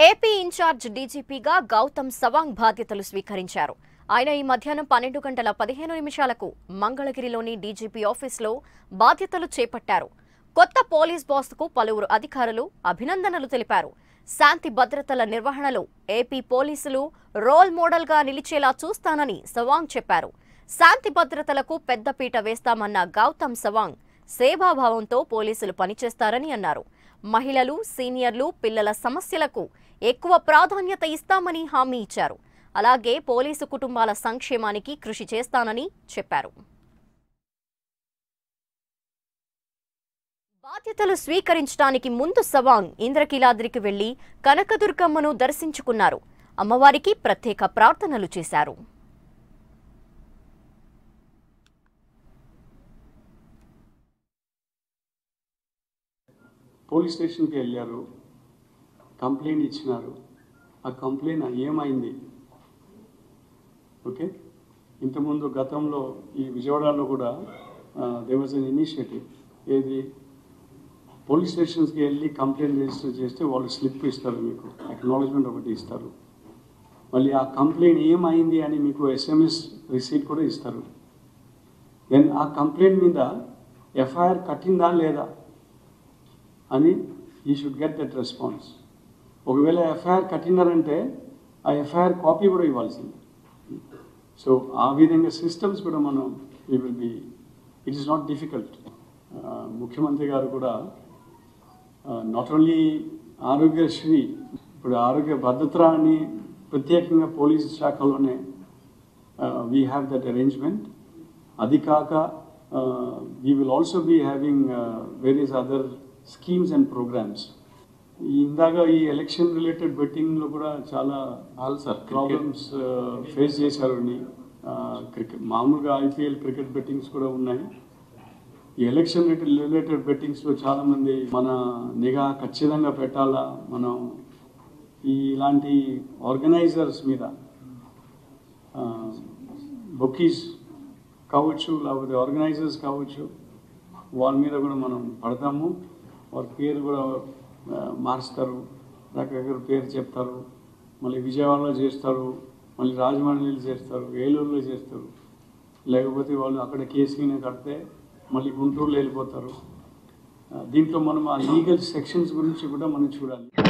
AP in-charge డీజీపీగా గౌతమ్ సవాంగ్ బాధ్యతలు స్వీకరించారు. ఆయన ఈ మధ్యాహ్నం పన్నెండు గంటల పదిహేను నిమిషాలకు మంగళగిరిలోని డీజీపీ ఆఫీసులో బాధ్యతలు చేపట్టారు. కొత్త పోలీస్ బాస్కు పలువురు అధికారులు అభినందనలు తెలిపారు. శాంతి భద్రతల నిర్వహణలో ఏపీ పోలీసులు రోల్ మోడల్గా నిలిచేలా చూస్తానని సవాంగ్ చెప్పారు. శాంతి భద్రతలకు పెద్దపీట వేస్తామన్న గౌతమ్ సవాంగ్ సేవాభావంతో పోలీసులు పనిచేస్తారని అన్నారు. మహిళలు సీనియర్లు పిల్లల సమస్యలకు ఎక్కువ ప్రాధాన్యత ఇస్తామని హామీ ఇచ్చారు. అలాగే పోలీసు కుటుంబాల సంక్షేమానికి కృషి చేస్తానని చెప్పారు. బాధ్యతలు స్వీకరించడానికి ముందు సవాంగ్ ఇంద్రకీలాద్రికి వెళ్ళి కనకదుర్గమ్మను దర్శించుకున్నారు. అమ్మవారికి ప్రత్యేక ప్రార్థనలు చేశారు. పోలీస్ స్టేషన్కి వెళ్ళారు. కంప్లైంట్ ఇచ్చినారు. ఆ కంప్లైంట్ ఏమైంది? ఓకే? ఇంతకుముందు గతంలో ఈ విజయవాడలో కూడా దే వాజ్ అన్ ఇనిషియేటివ్ ఏది? పోలీస్ స్టేషన్స్కి వెళ్ళి కంప్లైంట్ రిజిస్టర్ చేస్తే వాళ్ళు స్లిప్ ఇస్తారు మీకు. అక్నాలజ్మెంట్ ఒకటి ఇస్తారు. మళ్ళీ ఆ కంప్లైంట్ ఏమైంది అని మీకు ఎస్ఎంఎస్ రిసీట్ కూడా ఇస్తారు. దెన్ ఆ కంప్లైంట్ మీద ఎఫ్ఐఆర్ కట్టిందా లేదా? అని ఈ షుడ్ గెట్ దట్ రెస్పాన్స్ ఒకవేళ ఎఫ్ఐఆర్ కట్టినారంటే ఆ ఎఫ్ఐఆర్ కాపీ కూడా ఇవ్వాల్సింది. సో ఆ విధంగా సిస్టమ్స్ కూడా మనం we will be it is not difficult ముఖ్యమంత్రి గారు కూడా uh, నాట్ ఓన్లీ ఆరోగ్యశ్రీ ఇప్పుడు ఆరోగ్య భద్రత అని ప్రత్యేకంగా పోలీసు శాఖలోనే వీ హ్యావ్ దట్ అరేంజ్మెంట్ అది కాక we will also be having various other schemes and programs ఇందాక ఈ ఎలక్షన్ రిలేటెడ్ బెట్టింగ్లో కూడా చాలా సార్ ప్రాబ్లమ్స్ ఫేస్ చేశారు క్రికెట్ మామూలుగా ఐపీఎల్ క్రికెట్ బెట్టింగ్స్ కూడా ఉన్నాయి. ఈ ఎలక్షన్ రిలేటెడ్ బెట్టింగ్స్లో చాలామంది మన నిఘా ఖచ్చితంగా పెట్టాలా? మనం ఈ ఇలాంటి ఆర్గనైజర్స్ మీద బుకీస్ కావచ్చు లేకపోతే ఆర్గనైజర్స్ కావచ్చు వాళ్ళ మీద కూడా మనం పడతాము. వారి పేరు కూడా మారుస్తారు రకరకాల పేరు చెప్తారు. మళ్ళీ విజయవాడలో చేస్తారు. మళ్ళీ రాజమండ్రిలో చేస్తారు. ఏలూరులో చేస్తారు. లేకపోతే వాళ్ళు అక్కడ కేసుకినే కడితే మళ్ళీ గుంటూరులో వెళ్ళిపోతారు. దీంట్లో మనం ఆ లీగల్ సెక్షన్స్ గురించి కూడా మనం చూడాలి.